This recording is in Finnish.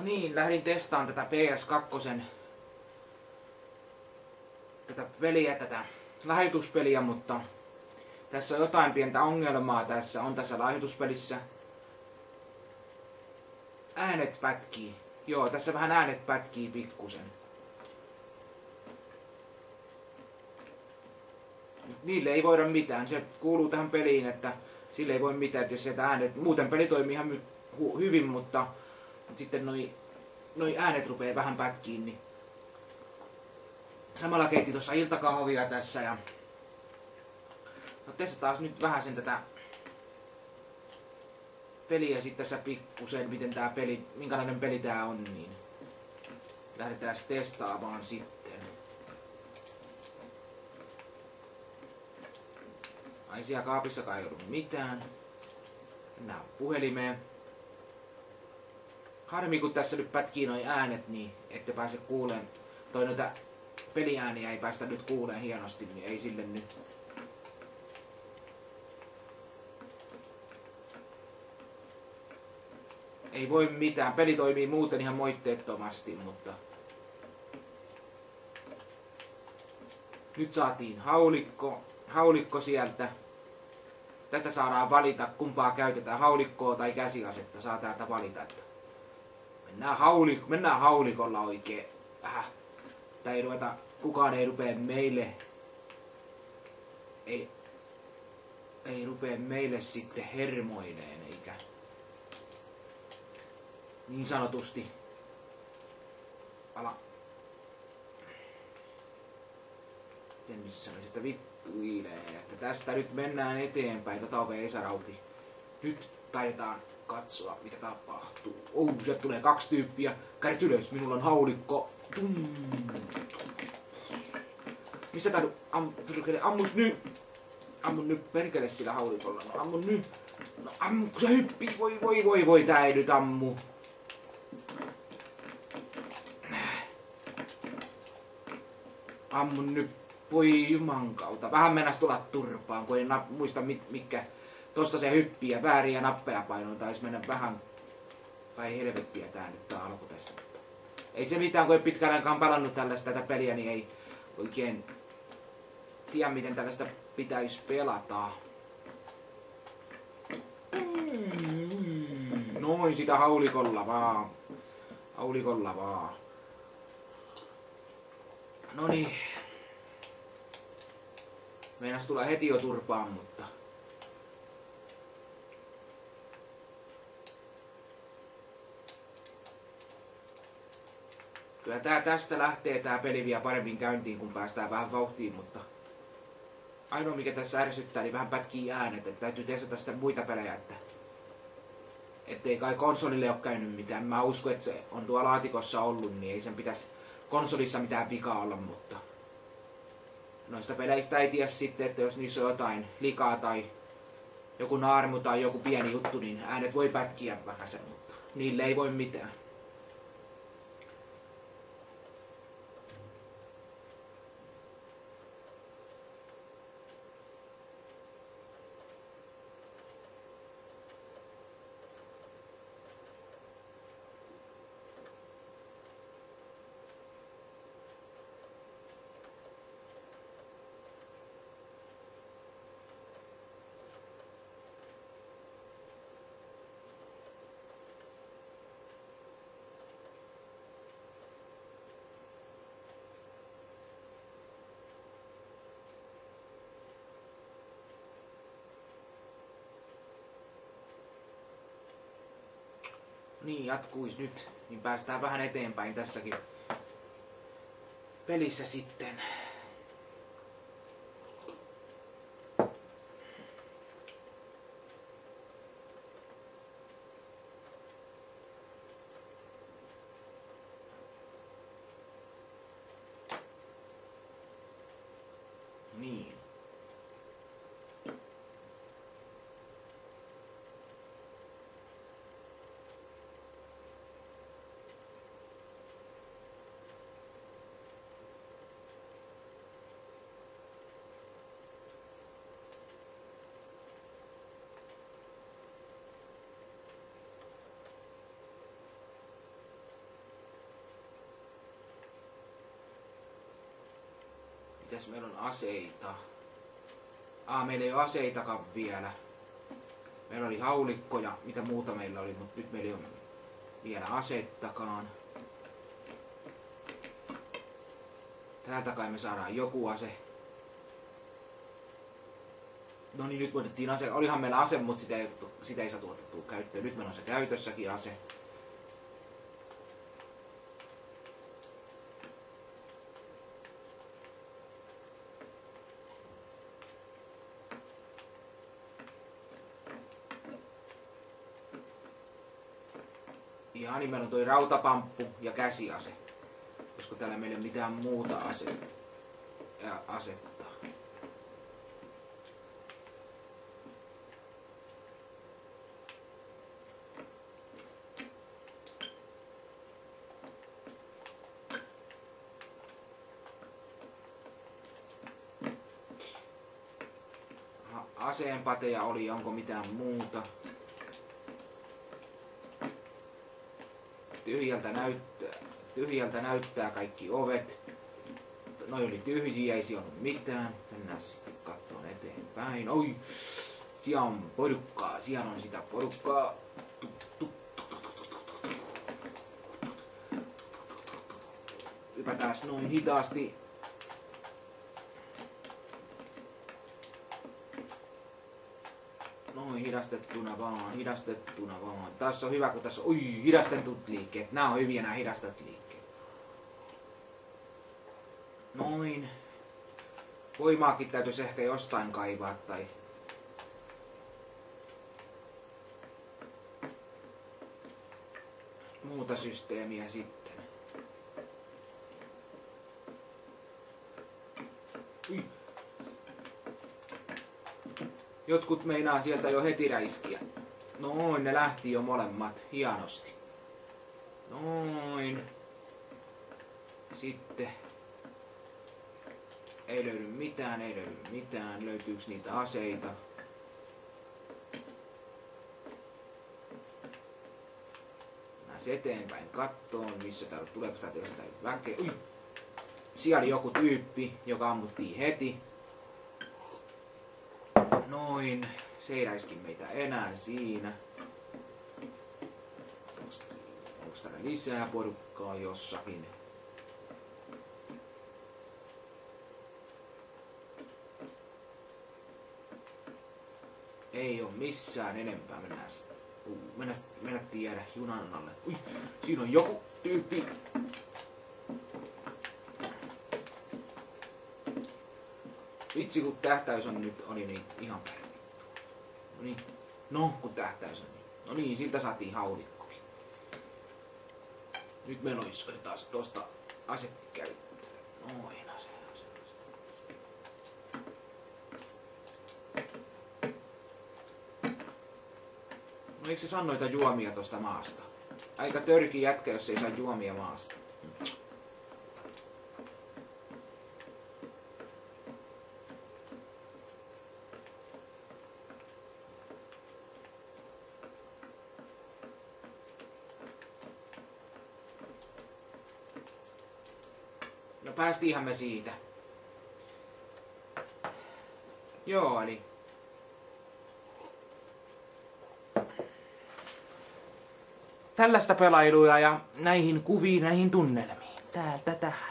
No niin, lähdin testaan tätä PS2 tätä peliä, tätä lähetyspeliä, mutta tässä on jotain pientä ongelmaa tässä on tässä lähetyspelissä. Äänet pätkii. Joo, tässä vähän äänet pätkii pikkusen. Niille ei voida mitään. Se kuuluu tähän peliin, että sille ei voi mitään, että jos sieltä äänet... Muuten peli toimii ihan hyvin, mutta sitten noi, noi äänet rupeaa vähän pätkiin, niin samalla keitti tuossa iltakahvia tässä ja no testataan nyt vähän sen tätä peliä sitten tässä pikkusen, miten tää peli, minkälainen peli tää on, niin lähdetään testaamaan sitten. Ai siellä kaapissakaan ei ollut mitään. Mennään puhelimeen. Harmi kun tässä nyt pätkii noin äänet, niin ette pääse kuuleen. Toi noita peliääniä ei päästä nyt kuuleen hienosti, niin ei sille nyt. Ei voi mitään. Peli toimii muuten ihan moitteettomasti, mutta... Nyt saatiin haulikko, haulikko sieltä. Tästä saadaan valita, kumpaa käytetään, haulikkoa tai käsiasetta. Saa täältä valita, että mennään, haulik, mennään haulikolla oikein. Äh tai ei ruveta, kukaan ei rupea meille, ei, ei rupea meille sitten hermoineen, eikä niin sanotusti ala, miten missä sanoisi, että vippuilee, että tästä nyt mennään eteenpäin, tota ei sarauti. Nyt taidetaan katsoa, mitä tapahtuu. Oh, se tulee kaksi tyyppiä. Kädet ylös, minulla on haulikko. Missä tää am, ammus nyt? Ammun nyt perkele sillä haulikolla. No ammun nyt. No ammu, kun se hyppii. Voi voi voi voi, tää ei nyt ammu. Ammun nyt. Voi juman kautta. Vähän mennäs tulla turpaan, kun en muista mit, mikä. Tosta se hyppii ja vääriä nappeja painoin. Taisi mennä vähän vai helvettiä tää nyt tää alku tästä ei se mitään, kun ei pitkään aikaan pelannut tällaista tätä peliä, niin ei oikein tiedä, miten tällaista pitäisi pelata. Noin, sitä haulikolla vaan. Haulikolla vaan. No niin. Meinas tulla heti jo turpaan, mutta... Kyllä tää tästä lähtee tää peli vielä paremmin käyntiin, kun päästään vähän vauhtiin, mutta ainoa mikä tässä ärsyttää, niin vähän pätkii äänet, että täytyy testata sitä muita pelejä, että ettei kai konsolille ole käynyt mitään. Mä uskon, että se on tuolla laatikossa ollut, niin ei sen pitäisi konsolissa mitään vikaa olla, mutta noista peleistä ei tiedä sitten, että jos niissä on jotain likaa tai joku naarmu tai joku pieni juttu, niin äänet voi pätkiä vähän sen, mutta niille ei voi mitään. niin jatkuisi nyt, niin päästään vähän eteenpäin tässäkin pelissä sitten. Niin. Mitäs meillä on aseita? Ah, meillä ei ole aseitakaan vielä. Meillä oli haulikkoja, mitä muuta meillä oli, mutta nyt meillä ei ole vielä asettakaan. Täältä kai me saadaan joku ase. No niin, nyt otettiin ase. Olihan meillä ase, mutta sitä ei, sitä ei saatu otettua käyttöön. Nyt meillä on se käytössäkin ase. Ja meillä on toi rautapamppu ja käsiase. Koska täällä meillä mitään muuta ase, ja asetta. aseenpateja oli, onko mitään muuta. Tyhjältä näyttää, tyhjältä näyttää kaikki ovet. No oli tyhjiä, ei siellä ollut mitään. Mennään sitten katsomaan eteenpäin. Oi, siellä on porukkaa, siellä on sitä porukkaa. Hypätään noin hitaasti Noin hidastettuna vaan, hidastettuna vaan. Tässä on hyvä, kun tässä on ui, hidastetut liikkeet. Nämä on hyviä nämä hidastetut liikkeet. Noin. Voimaakin täytyisi ehkä jostain kaivaa tai... Muuta systeemiä sitten. Ui. Jotkut meinaa sieltä jo heti räiskiä. Noin, ne lähti jo molemmat. Hienosti. Noin. Sitten. Ei löydy mitään, ei löydy mitään. Löytyykö niitä aseita? Mennään eteenpäin kattoon, missä täällä tuleeko täältä jostain väkeä. Siellä oli joku tyyppi, joka ammuttiin heti. Noin. Se ei meitä enää siinä. Onko täällä lisää porukkaa jossakin? Ei ole missään enempää. Mennään, uh, mennä, mennä tiedä junan alle. Ui, siinä on joku tyyppi. Vitsi kun tähtäys on nyt, oli niin ihan päin. No niin, no kun tähtäys on niin. No niin, siltä saatiin haulikkokin. Nyt olisi taas tuosta asekäyttöä. Noin ase, ase, ase. No eikö se sano noita juomia tuosta maasta? Aika törki jätkä, jos ei saa juomia maasta. No päästiinhän me siitä. Joo, eli... Tällaista pelailuja ja näihin kuviin, näihin tunnelmiin. Täältä tähän.